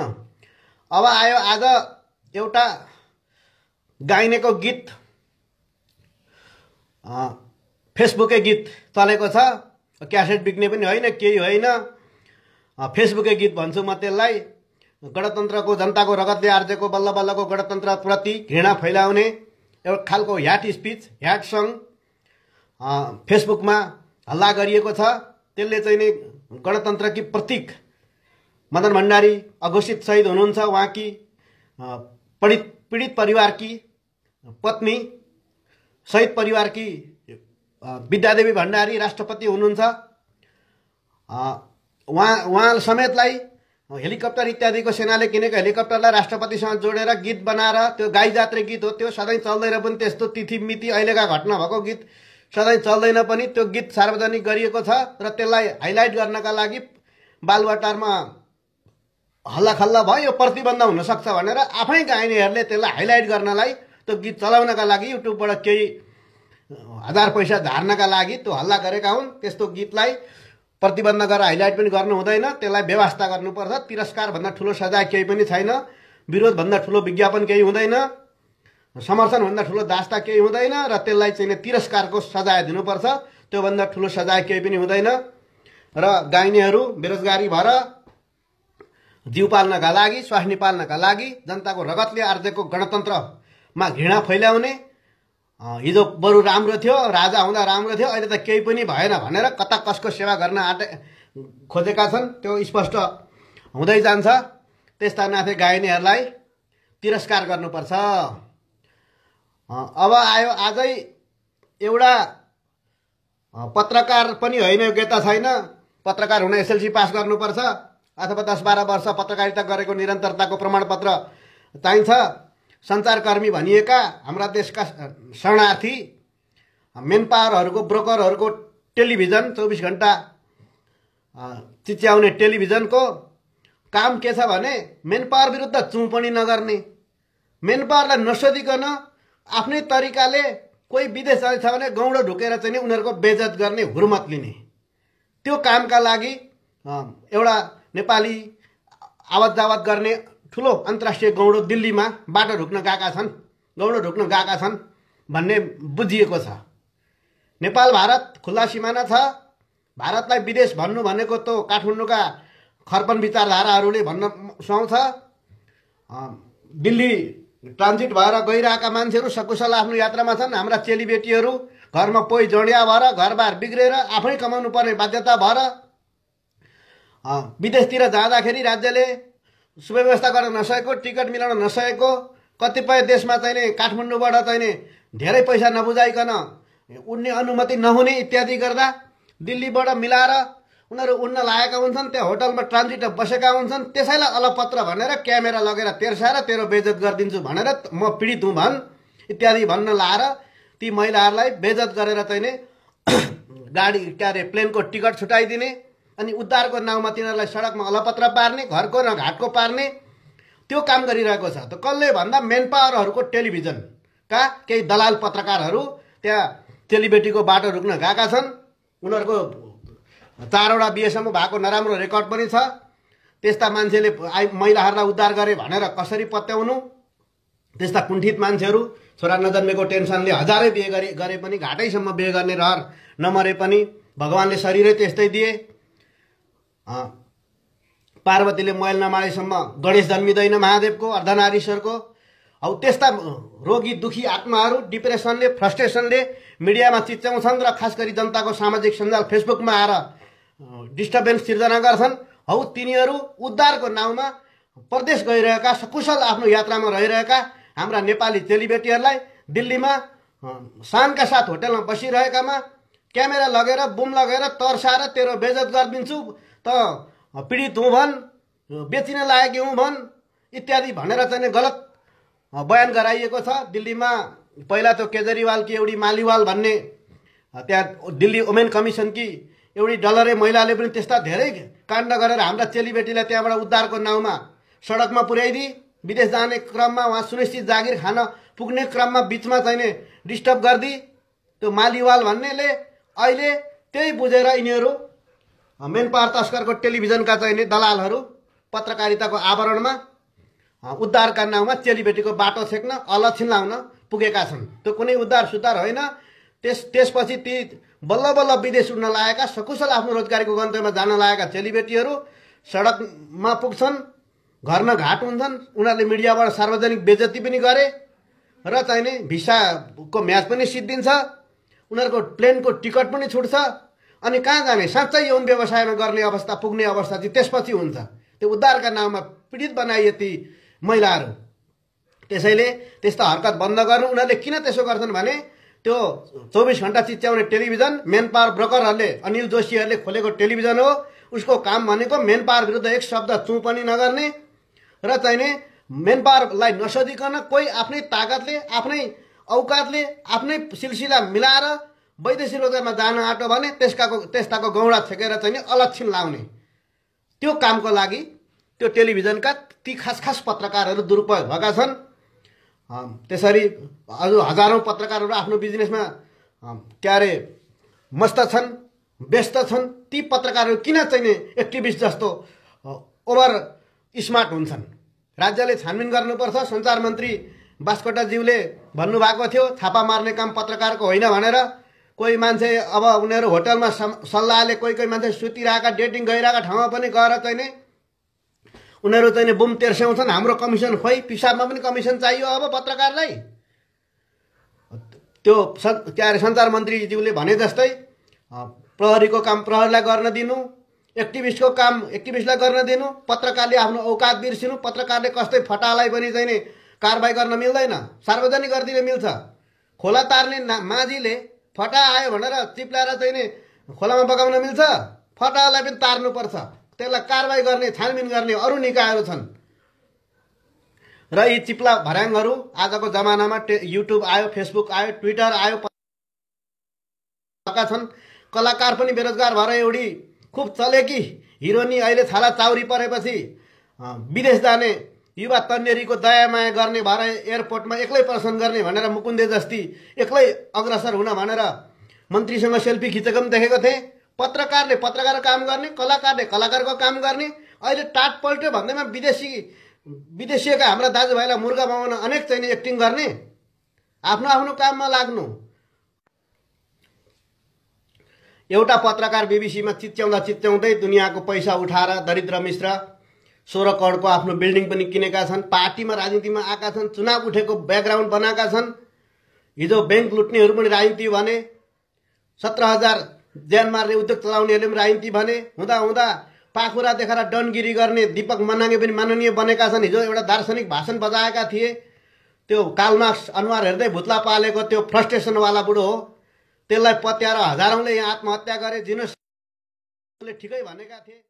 अब आयो आज एउटा गाइनेको गीत। फेसबुकै गीत चलेको छ। क्यासेट बिक्ने पनि होइन केही होइन। फेसबुकै गीत भन्छु म त्यसलाई। गणतन्त्रको जनताको रगतले आर्जेको बल्ल बल्लको गणतन्त्रप्रति घृणा फैलाउने एउटा खालको ह्याट स्पिच ह्याट सङ फेसबुकमा हल्ला गरिएको छ। त्यसले चाहिँ नि गणतन्त्रकी प्रतीक मदन भण्डारी अघोषित शहीद हुनुहुन्छ उहाँकी पीडित पीडित परिवारकी पत्नी शहीद परिवारकी विद्यादेवी भण्डारी राष्ट्रपति हुनुहुन्छ। उहाँ उहाँ समेतलाई हेलिकप्टर इत्यादिको सेनाले किनेको हेलिकप्टरलाई राष्ट्रपतिसँग जोडेर गीत बनाएर त्यो गाई जात्रे गीत हो त्यो सधैँ चल्दैन पनि त्यस्तो तिथि मिति अहिलेका घटना भएको गीत सधैँ चल्दैन पनि त्यो गीत सार्वजनिक गरिएको छ र त्यसलाई हाइलाइट गर्नका लागि बालुवाटारमा हल्ला खल्ला भयो यो प्रतिबन्ध हुनसक्छ भनेर आफै गाइनेहरूले त्यसलाई हाइलाइट गर्नलाई त्यो गीत चलाउनका लागि युट्युबबाट केही हजार पैसा झार्नका लागि त्यो हल्ला गरेका हुन्। त्यस्तो गीतलाई प्रतिबन्ध गरेर हाइलाइट पनि गर्नु हुँदैन। त्यसलाई व्यवस्था गर्नुपर्छ। तिरस्कारभन्दा ठुलो सजाय केही पनि छैन। विरोधभन्दा ठुलो विज्ञापन केही हुँदैन। समर्थनभन्दा ठुलो दास्ता केही हुँदैन र त्यसलाई चाहिँ तिरस्कारको सजाय दिनुपर्छ। त्योभन्दा ठुलो सजाय केही पनि हुँदैन। र गाइनेहरू बेरोजगारी भएर जिउ पाल्नका लागि स्वास्नी पाल्नका लागि जनताको रगतले आर्जेको गणतन्त्रमा घृणा फैल्याउने हिजो बरु राम्रो थियो राजा हुँदा राम्रो थियो अहिले त केही पनि भएन भनेर कता कसको सेवा गर्न आँटे खोजेका छन् त्यो स्पष्ट हुँदै जान्छ। त्यस्ता नाथे गाइनेहरूलाई तिरस्कार गर्नुपर्छ। अब आयो आजै एउटा पत्रकार पनि होइन योग्यता छैन। पत्रकार हुन एसएलसी पास गर्नुपर्छ। अथवा दस बाह्र वर्ष पत्रकारिता गरेको निरन्तरताको प्रमाणपत्र चाहिन्छ। सञ्चारकर्मी भनिएका हाम्रा देशका शरणार्थी मेन पावरहरूको ब्रोकरहरूको टेलिभिजन चौबिस घन्टा चिच्याउने टेलिभिजनको काम के छ भने मेन पावर विरुद्ध चुँ पनि नगर्ने। मेन पावरलाई नसोधिकन आफ्नै तरिकाले कोही विदेश जाँदैछ भने गौँडो ढुकेर चाहिँ उनीहरूको बेजत गर्ने हुर्मत लिने। त्यो कामका लागि एउटा नेपाली आवत जावत गर्ने ठुलो अन्तर्राष्ट्रिय गौँडो दिल्लीमा बाटो ढुक्न गएका छन् गौँडो ढुक्न गएका छन् भन्ने बुझिएको छ। नेपाल भारत खुल्ला सिमाना छ। भारतलाई विदेश भन्नु भनेको त काठमाडौँका खर्पन विचारधाराहरूले भन्न सुहाउँछ। दिल्ली ट्रान्जिट भएर गइरहेका मान्छेहरू सकुशल आफ्नो यात्रामा छन्। हाम्रा चेलीबेटीहरू घरमा पोइ जडिया भएर घरबार बिग्रेर आफै कमाउनु पर्ने बाध्यता भएर विदेशतिर जाँदाखेरि राज्यले सुव्यवस्था गर्न नसकेको टिकट मिलाउन नसकेको कतिपय देशमा चाहिँ काठमाडौँबाट चाहिँ धेरै पैसा नबुझाइकन उड्ने अनुमति नहुने इत्यादि गर्दा दिल्लीबाट मिलाएर उनीहरू उड्न लागेका हुन्छन् त्यहाँ होटलमा ट्रान्जिट बसेका हुन्छन्। त्यसैलाई अलपत्र भनेर क्यामेरा लगेर तेर्साएर तेरो बेजत गरिदिन्छु भनेर म पीडित हुँ भन् इत्यादि भन्न लाएर ती महिलाहरूलाई बेजत गरेर चाहिँ गाडी के अरे प्लेनको टिकट छुटाइदिने अनि उद्धारको नाउँमा तिनीहरूलाई सडकमा अलपत्र पार्ने घरको न घाटको पार्ने त्यो काम गरिरहेको छ। त कसले भन्दा मेन पावरहरूको टेलिभिजनका केही दलाल पत्रकारहरू त्यहाँ चेलीबेटीको बाटो रुक्न गएका छन्। उनीहरूको चारवटा बिहेसम्म भएको नराम्रो रेकर्ड पनि छ। त्यस्ता मान्छेले आइ महिलाहरूलाई उद्धार गरे भनेर कसरी पत्याउनु? त्यस्ता कुण्ठित मान्छेहरू छोरा नजन्मेको टेन्सनले हजारै बिहे गरे गरे पनि घाटैसम्म बिहे गर्ने रहर नमरे पनि भगवान्ले शरीरै त्यस्तै दिए। पार्वतीले मैल नमाडेसम्म गणेश जन्मिँदैन महादेवको अर्धनारीश्वरको। हौ त्यस्ता रोगी दुखी आत्माहरू डिप्रेसनले फ्रस्ट्रेसनले मिडियामा चिच्याउँछन् र खास गरी जनताको सामाजिक सञ्जाल फेसबुकमा आएर डिस्टर्बेन्स सिर्जना गर्छन्। हौ तिनीहरू उद्धारको नाउँमा प्रदेश गइरहेका सकुशल आफ्नो यात्रामा रहिरहेका हाम्रा नेपाली चेलीबेटीहरूलाई दिल्लीमा अँ, शानका साथ होटलमा बसिरहेकामा क्यामेरा लगेर बुम लगेर तर्साएर तेरो बेजत गरिदिन्छु। त पीडित हुँ भन् बेचिन लागेकी हुँ भन् इत्यादि भनेर चाहिँ गलत बयान गराइएको छ। दिल्लीमा पहिला त्यो केजरीवाल कि एउटी मालिवाल भन्ने त्यहाँ दिल्ली वुमेन कमिसनकी एउटी डलरे महिलाले पनि त्यस्ता धेरै काण्ड गरेर हाम्रा चेलीबेटीलाई त्यहाँबाट उद्धारको नाउँमा सडकमा पुर्याइदिए विदेश जाने क्रममा उहाँ सुनिश्चित जागिर खान पुग्ने क्रममा बिचमा चाहिँ डिस्टर्ब गरिदिए त्यो मालिवाल भन्नेले अहिले त्यही बुझेर यिनीहरू मेन पावर तस्करको टेलिभिजनका चाहिँ नि दलालहरू पत्रकारिताको आवरणमा उद्धारका नाउँमा चेलीबेटीको बाटो छेक्न अलक्षण लाउन पुगेका छन्। त्यो कुनै उद्धार सुधार होइन। त्यस त्यसपछि ती बल्ल बल्ल विदेश उड्न लागेका सकुशल आफ्नो रोजगारीको गन्तव्यमा जान लागेका चेलीबेटीहरू सडकमा पुग्छन् घरमा घाट हुन्छन् उनीहरूले मिडियाबाट सार्वजनिक बेजती पनि गरे र चाहिने भिसाको म्याच पनि सिद्धिन्छ। उनीहरूको प्लेनको टिकट पनि छुट्छ। अनि कहाँ जाने? साँच्चै यौन व्यवसायमा गर्ने अवस्था पुग्ने अवस्था चाहिँ त्यसपछि हुन्छ। त्यो उद्धारका नाउँमा पीडित बनाइए ती महिलाहरू। त्यसैले त्यस्तो हरकत बन्द गर्नु उनीहरूले किन त्यसो गर्छन् भने त्यो चौबिस घन्टा चिच्याउने टेलिभिजन मेन पावर ब्रोकरहरूले अनिल जोशीहरूले खोलेको टेलिभिजन हो। उसको काम भनेको मेन पावर विरुद्ध एक शब्द चुँ पनि नगर्ने। र चाहिने मेन पावरलाई नसोधिकन कोही आफ्नै ताकतले आफ्नै औकातले आफ्नै सिलसिला मिलाएर वैदेशिक रोजगारमा जान आँटो भने त्यसकाको त्यस्ताको गौडा छेकेर चाहिँ अलक्षण लाउने। त्यो कामको लागि त्यो टेलिभिजनका ती खास खास पत्रकारहरू दुरुपयोग भएका छन्। त्यसरी अझ हजारौँ पत्रकारहरू आफ्नो बिजनेसमा के अरे मस्त छन् व्यस्त छन्। ती पत्रकारहरू किन चाहिँ नि एक्टिभिस्ट जस्तो ओभर स्मार्ट हुन्छन्? राज्यले छानबिन गर्नुपर्छ। सञ्चार मन्त्री बास्कोटाज्यूले भन्नुभएको थियो छापा मार्ने काम पत्रकारको होइन भनेर। कोही मान्छे अब उनीहरू होटलमा सल्लाहले कोही कोही मान्छे सुतिरहेका डेटिङ गइरहेका ठाउँमा पनि गएर चाहिँ नि उनीहरू चाहिँ बुम तेर्स्याउँछन्। हाम्रो कमिसन खोइ पिसाबमा पनि कमिसन चाहियो अब पत्रकारलाई। त्यो के अरे सञ्चार मन्त्रीज्यूले भने जस्तै प्रहरीको काम प्रहरीलाई गर्न दिनु एक्टिभिस्टको काम एक्टिभिस्टलाई गर्न दिनु पत्रकारले आफ्नो औकात बिर्सिनु पत्रकारले कस्तै फटालाई पनि चाहिँ नि कारवाही गर्न मिल्दैन। सार्वजनिक गरिदिन मिल्छ। खोला तार्ने ना माझीले फटा आयो भनेर चिप्लाएर चाहिँ नि खोलामा बगाउन मिल्छ। फटालाई पनि तार्नुपर्छ। त्यसलाई कारवाही गर्ने छानबिन गर्ने अरू निकायहरू छन्। र यी चिप्ला भर्याङहरू आजको जमानामा टे युट्युब आयो फेसबुक आयो ट्विटर आयो छन्। कलाकार पनि बेरोजगार भएर एउटी खुब चलेकी हिरोनी अहिले छाला चाउरी परेपछि विदेश जाने युवा तन्नेरीको दयामाया गर्ने भएर एयरपोर्टमा एक्लै प्रदर्शन गर्ने भनेर मुकुन्दे जस्ती एक्लै अग्रसर हुन भनेर मन्त्रीसँग सेल्फी खिचेको पनि देखेको थिएँ। पत्रकारले पत्रकार काम गर्ने कलाकारले कलाकारको काम गर्ने। अहिले टाट पल्ट्यो भन्दैमा विदेशी विदेशीका हाम्रा दाजुभाइलाई मुर्गा बनाउन अनेक चाहिँ नि एक्टिङ गर्ने। आफ्नो आफ्नो काममा लाग्नु। एउटा पत्रकार बिबिसीमा चिच्याउँदा चिच्याउँदै दुनियाँको पैसा उठाएर दरिद्र मिश्र सोह्र करोडको आफ्नो बिल्डिङ पनि किनेका छन् पार्टीमा राजनीतिमा आएका छन् चुनाव उठेको ब्याकग्राउन्ड बनाएका छन्। हिजो ब्याङ्क लुट्नेहरू पनि राजनीति भने सत्र हजार ज्यान मार्ने उद्योग चलाउनेहरूले पनि राजनीति भने हुँदा हुँदा पाखुरा देखाएर डनगिरी गर्ने दिपक मनाङ्गे पनि माननीय बनेका छन्। हिजो एउटा दार्शनिक भाषण बजाएका थिए त्यो कालमार्क्स अनुहार हेर्दै भुत्ला पालेको त्यो फ्रस्ट्रेसनवाला बुढो हो। त्यसलाई पत्याएर हजारौँले यहाँ आत्महत्या गरे जिनोस ठिकै भनेका थिए।